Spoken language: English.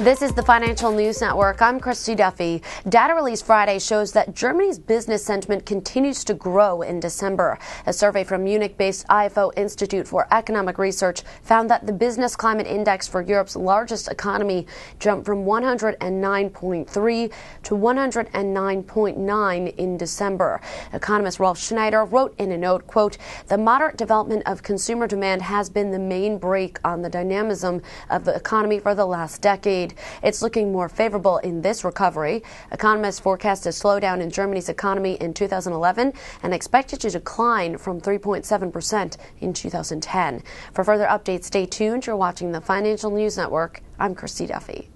This is the Financial News Network. I'm Christy Duffy. Data released Friday shows that Germany's business sentiment continues to grow in December. A survey from Munich based IFO Institute for Economic Research found that the business climate index for Europe's largest economy jumped from 109.3 to 109.9 in December. Economist Rolf Schneider wrote in a note, quote, the moderate development of consumer demand has been the main brake on the dynamism of the economy for the last decade. It's looking more favorable in this recovery. Economists forecast a slowdown in Germany's economy in 2011 and expect it to decline from 3.7% in 2010. For further updates, stay tuned. You're watching the Financial News Network. I'm Christy Duffy.